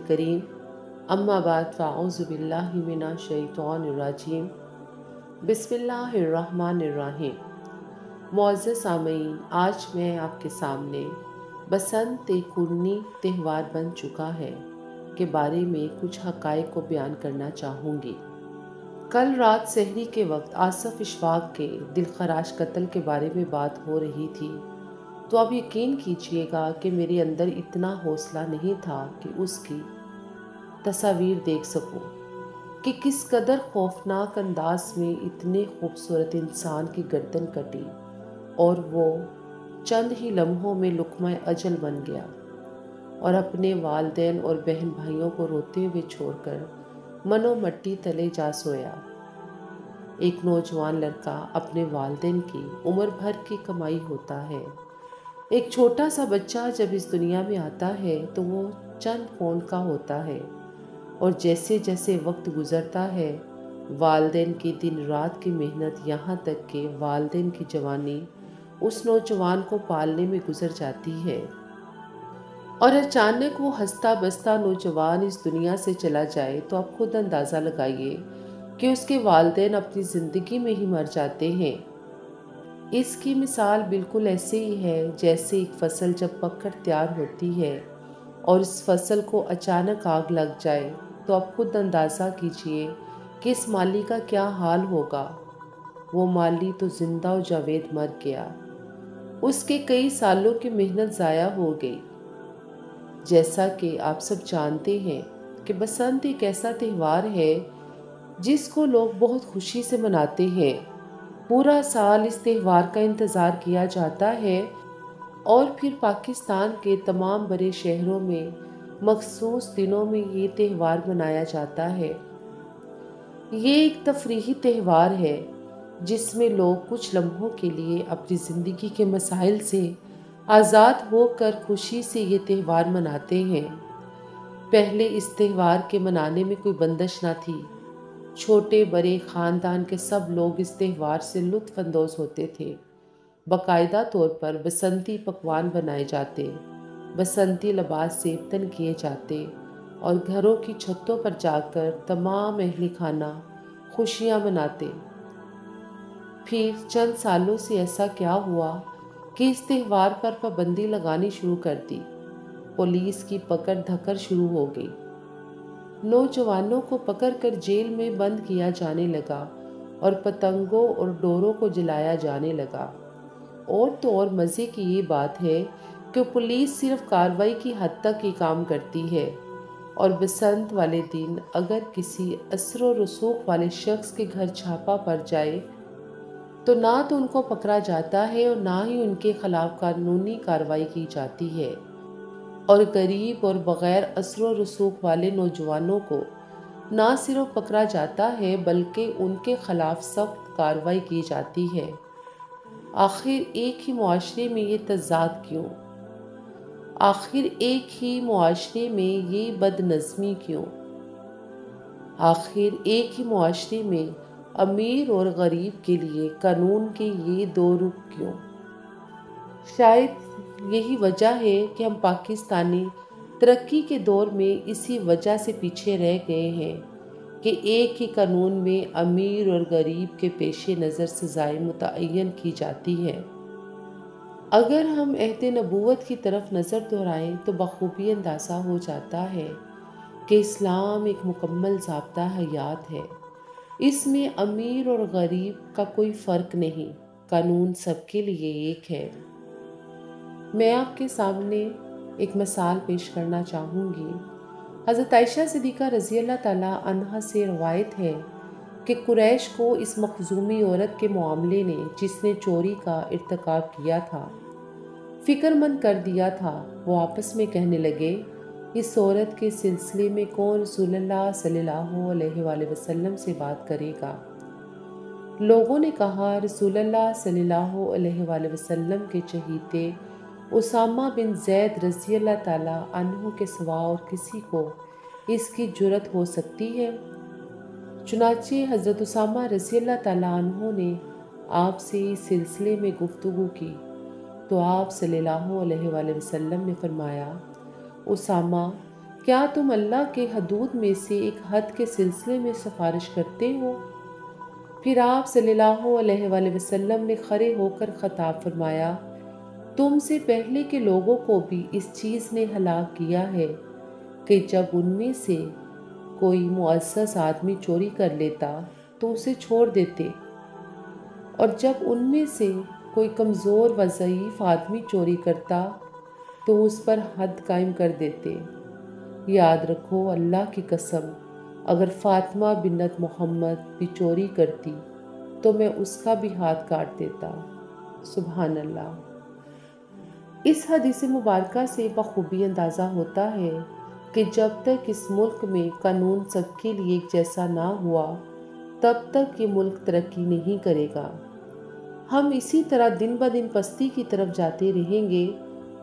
करीम अम्माबाद फ़ाउज़बिल्लिमिनशैतवानरजीम बिस्मिल्लाहिर्रहमानिर्रहीम। मुआज़ सामीन आज मैं आपके सामने बसंत कुरनी त्यौहार बन चुका है के बारे में कुछ हक़ को बयान करना चाहूँगी। कल रात सहरी के वक्त आसफ इशफाक के दिलखराश कत्ल के बारे में बात हो रही थी। तो आप यकीन कीजिएगा कि मेरे अंदर इतना हौसला नहीं था कि उसकी तस्वीर देख सकूँ, कि किस कदर खौफनाक अंदाज में इतने खूबसूरत इंसान की गर्दन कटी और वो चंद ही लम्हों में लुकमा अजल बन गया और अपने वालदेन और बहन भाइयों को रोते हुए छोड़कर मनो मट्टी तले जा सोया। एक नौजवान लड़का अपने वालदेन की उम्र भर की कमाई होता है। एक छोटा सा बच्चा जब इस दुनिया में आता है तो वो चंद फ़ोन का होता है। और जैसे जैसे वक्त गुजरता है, वालदेन की दिन रात की मेहनत यहाँ तक कि वालदेन की जवानी उस नौजवान को पालने में गुजर जाती है। और अचानक वो हंसता बसता नौजवान इस दुनिया से चला जाए तो आप खुद अंदाज़ा लगाइए कि उसके वालदेन अपनी ज़िंदगी में ही मर जाते हैं। इसकी मिसाल बिल्कुल ऐसे ही है जैसे एक फ़सल जब पककर तैयार होती है और इस फ़सल को अचानक आग लग जाए तो आप खुद अंदाज़ा कीजिए कि इस माली का क्या हाल होगा। वो माली तो ज़िंदा और जावेद मर गया। उसके कई सालों की मेहनत ज़ाया हो गई। जैसा कि आप सब जानते हैं कि बसंत एक ऐसा त्यौहार है जिसको लोग बहुत खुशी से मनाते हैं। पूरा साल इस त्यौहार का इंतज़ार किया जाता है और फिर पाकिस्तान के तमाम बड़े शहरों में मखसूस दिनों में ये त्यौहार मनाया जाता है। ये एक तफरीही त्यौहार है, जिसमें लोग कुछ लम्हों के लिए अपनी ज़िंदगी के मसाइल से आज़ाद होकर खुशी से ये त्यौहार मनाते हैं। पहले इस त्यौहार के मनाने में कोई बंदिश ना थी। छोटे बड़े ख़ानदान के सब लोग इस त्यौहार से लुत्फानंदोज़ होते थे। बाकायदा तौर पर बसंती पकवान बनाए जाते, बसंती लिबास सेबतन किए जाते और घरों की छतों पर जाकर तमाम अहली खाना खुशियाँ मनाते। फिर चंद सालों से ऐसा क्या हुआ कि इस त्यौहार पर पाबंदी लगानी शुरू कर दी। पुलिस की पकड़ धकर शुरू हो गई। नौजवानों को पकड़कर जेल में बंद किया जाने लगा और पतंगों और डोरों को जलाया जाने लगा। और तो और मज़े की ये बात है कि पुलिस सिर्फ़ कार्रवाई की हद तक ही काम करती है और बसंत वाले दिन अगर किसी असर रसूख वाले शख्स के घर छापा पड़ जाए तो ना तो उनको पकड़ा जाता है और ना ही उनके खिलाफ कानूनी कार्रवाई की जाती है। और गरीब और बग़ैर असर रसूख वाले नौजवानों को ना सिर्फ़ पकड़ा जाता है, बल्कि उनके ख़िलाफ़ सख्त कार्रवाई की जाती है। आखिर एक ही माशरे में ये तजाद क्यों? आखिर एक ही माशरे में ये बदनज़मी क्यों? आखिर एक ही माशरे में अमीर और गरीब के लिए कानून के ये दो रुख क्यों? शायद यही वजह है कि हम पाकिस्तानी तरक्की के दौर में इसी वजह से पीछे रह गए हैं कि एक ही कानून में अमीर और गरीब के पेश नज़र सजाएँ मुतन की जाती है। अगर हम अहद नबूत की तरफ़ नज़र दोहराएँ तो बखूबी अंदाज़ा हो जाता है कि इस्लाम एक मुकम्मल जबता हयात है। इसमें अमीर और गरीब का कोई फ़र्क नहीं, कानून सबके लिए एक है। मैं आपके सामने एक मिसाल पेश करना चाहूँगी। हज़रत आयशा सदीक़ा रज़ी अल्लाह तहा से रवायत है कि कुरैश को इस मखजूमी औरत के मामले ने, जिसने चोरी का इरतकब किया था, फ़िक्रमंद कर दिया था, वो आपस में कहने लगे, इस औरत के सिलसिले में कौन रसूलुल्लाह सल्लल्लाहु अलैहि वसल्लम से बात करेगा? लोगों ने कहा, रसूलुल्लाह सल्लल्लाहु अलैहि वसल्लम के चहीते उसामा बिन जैद रज़ी अल्लाह के सवा और किसी को इसकी ज़रूरत हो सकती है। चुनाचे हज़रत उसामा रज़ी अल्लाह ने आपसे इस सिलसिले में गुफ्तु की तो आप सल्लल्लाहु अलैहि वसल्लम ने फरमाया, उसामा, क्या तुम अल्लाह के हदूद में से एक हद के सिलसिले में सिफारिश करते हो? फिर आप सल्लल्लाहु अलैहि वसल्लम ने खड़े होकर ख़ताब फरमाया तुमसे पहले के लोगों को भी इस चीज़ ने हलाक किया है कि जब उनमें से कोई मुआस आदमी चोरी कर लेता तो उसे छोड़ देते। और जब उनमें से कोई कमज़ोर व आदमी चोरी करता तो उस पर हद कायम कर देते। याद रखो, अल्लाह की कसम, अगर फ़ातिमा बिन्नत मोहम्मद भी चोरी करती तो मैं उसका भी हाथ काट देता। सुबहान अल्लाह। इस हदीस मुबारक से बखूबी अंदाज़ा होता है कि जब तक इस मुल्क में कानून सबके लिए एक जैसा ना हुआ, तब तक ये मुल्क तरक्की नहीं करेगा। हम इसी तरह दिन ब दिन पस्ती की तरफ़ जाते रहेंगे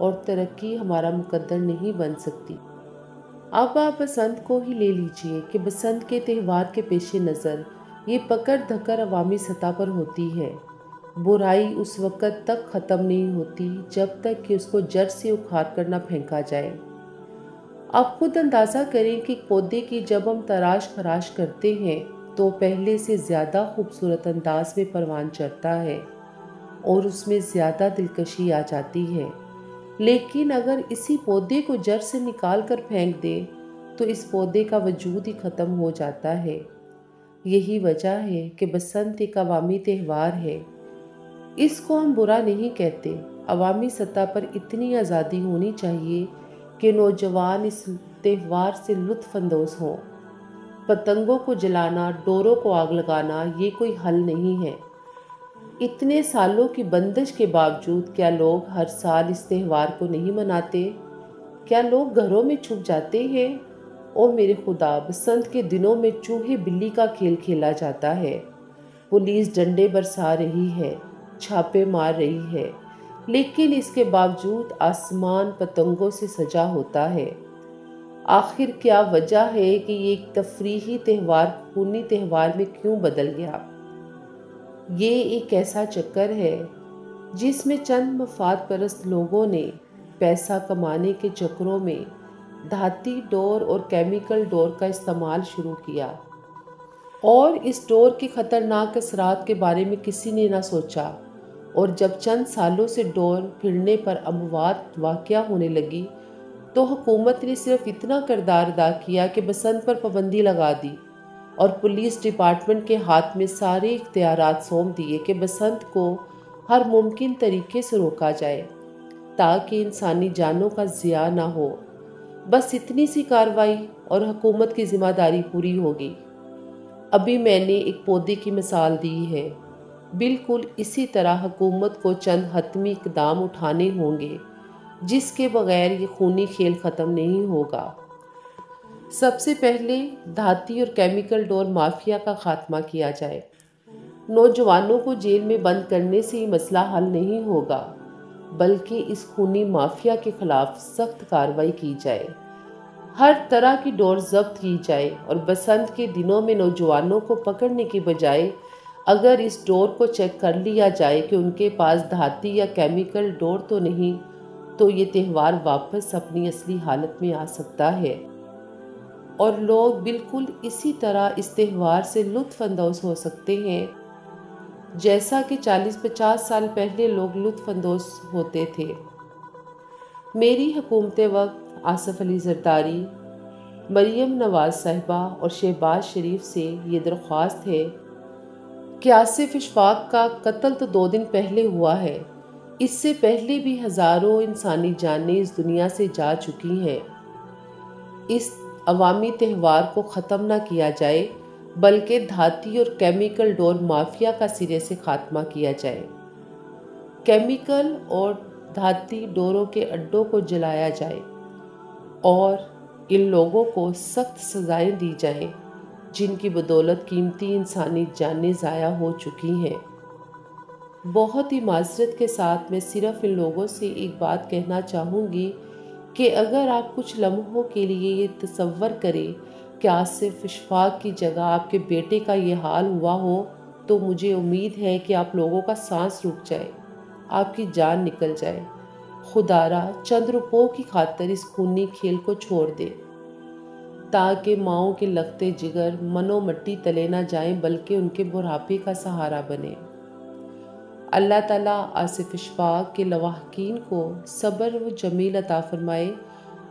और तरक्की हमारा मुकद्दर नहीं बन सकती। अब आप बसंत को ही ले लीजिए कि बसंत के त्यौहार के पेश नज़र ये पकड़ धकर अवामी सतह पर होती है। बुराई उस वक़्त तक ख़त्म नहीं होती, जब तक कि उसको जड़ से उखाड़ कर ना फेंका जाए। आप खुद अंदाज़ा करें कि पौधे की जब हम तराश खराश करते हैं तो पहले से ज़्यादा खूबसूरत अंदाज में परवान चढ़ता है और उसमें ज़्यादा दिलकशी आ जाती है। लेकिन अगर इसी पौधे को जड़ से निकाल कर फेंक दे तो इस पौधे का वजूद ही ख़त्म हो जाता है। यही वजह है कि बसंत एक अवामी त्यौहार है। इसको हम बुरा नहीं कहते। अवामी सतह पर इतनी आज़ादी होनी चाहिए कि नौजवान इस त्यौहार से लुत्फानंदोज हों। पतंगों को जलाना, डोरों को आग लगाना, ये कोई हल नहीं है। इतने सालों की बंदिश के बावजूद क्या लोग हर साल इस त्यौहार को नहीं मनाते? क्या लोग घरों में छुप जाते हैं? ओ मेरे खुदा, बसंत के दिनों में चूहे बिल्ली का खेल खेला जाता है। पुलिस डंडे बरसा रही है। छापे मार रही है। लेकिन इसके बावजूद आसमान पतंगों से सजा होता है। आखिर क्या वजह है कि ये एक तफरीही त्यौहार, खूनी त्यौहार में क्यों बदल गया? ये एक ऐसा चक्कर है, जिसमें चंद मफाद परस्त लोगों ने पैसा कमाने के चक्रों में धाती डोर और केमिकल डोर का इस्तेमाल शुरू किया। और इस डोर के ख़तरनाक असरात के बारे में किसी ने ना सोचा। और जब चंद सालों से डोर फिरने पर अमवात वाक़ होने लगी तो हुकूमत ने सिर्फ़ इतना करदार अदा किया कि बसंत पर पाबंदी लगा दी और पुलिस डिपार्टमेंट के हाथ में सारे इख्तियार सौंप दिए कि बसंत को हर मुमकिन तरीके से रोका जाए, ताकि इंसानी जानों का ज़िया ना हो। बस इतनी सी कार्रवाई और हुकूमत की ज़िम्मेदारी पूरी होगी। अभी मैंने एक पौधे की मिसाल दी है। बिल्कुल इसी तरह हुकूमत को चंद हतमी इकदाम उठाने होंगे, जिसके बगैर ये खूनी खेल ख़त्म नहीं होगा। सबसे पहले धाती और केमिकल डोर माफिया का खात्मा किया जाए। नौजवानों को जेल में बंद करने से ही मसला हल नहीं होगा, बल्कि इस खूनी माफिया के खिलाफ सख्त कार्रवाई की जाए। हर तरह की डोर जब्त की जाए और बसंत के दिनों में नौजवानों को पकड़ने के बजाय अगर इस डोर को चेक कर लिया जाए कि उनके पास धाती या केमिकल डोर तो नहीं तो ये त्यौहार वापस अपनी असली हालत में आ सकता है। और लोग बिल्कुल इसी तरह इस त्यौहार से लुत्फानंदोज हो सकते हैं। जैसा कि 40-50 साल पहले लोग लुत्फानंदोज होते थे। मेरी हुकूमत वक्त आसफ़ अली जरदारी, मरियम नवाज़ साहिबा और शहबाज शरीफ से ये दरख्वास्त है कि आसिफ इशफाक का कत्ल तो दो दिन पहले हुआ है? इससे पहले भी हज़ारों इंसानी जानें इस दुनिया से जा चुकी हैं। इस अवामी त्यौहार को ख़त्म ना किया जाए, बल्कि धाती और केमिकल डोर माफिया का सिरे से खात्मा किया जाए। केमिकल और धाती डोरों के अड्डों को जलाया जाए और इन लोगों को सख्त सजाएँ दी जाएँ। जिनकी बदौलत कीमती इंसानी जानें ज़ाया हो चुकी हैं। बहुत ही माजरत के साथ मैं सिर्फ़ इन लोगों से एक बात कहना चाहूँगी कि अगर आप कुछ लम्हों के लिए ये तस्वर करें कि आसिफ इशफाक की जगह आपके बेटे का ये हाल हुआ हो तो मुझे उम्मीद है कि आप लोगों का सांस रुक जाए, आपकी जान निकल जाए। खुदारा चंद्रपो की खातर इस खूनी खेल को छोड़ दे। ताकि माओ के लगते जिगर, मनो मट्टी तले ना जाए, बल्कि उनके बुढ़ापे का सहारा बने। अल्लाह ताला आसिफ इशफाक के लवाहकीन को सब्र व जमील अता फरमाए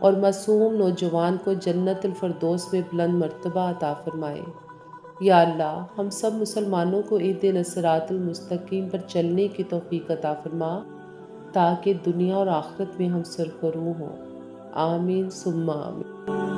और मासूम नौजवान को जन्नतफरदोस में बुलंद मरतबा अता फरमाए। या अल्लाह, हम सब मुसलमानों को ईद नसरातमस्तकीम पर चलने की तोफ़ी अता फरमा, ताकि दुनिया और आखिरत में हम सरकरू हों। आमीन, सुम्मा आमीन।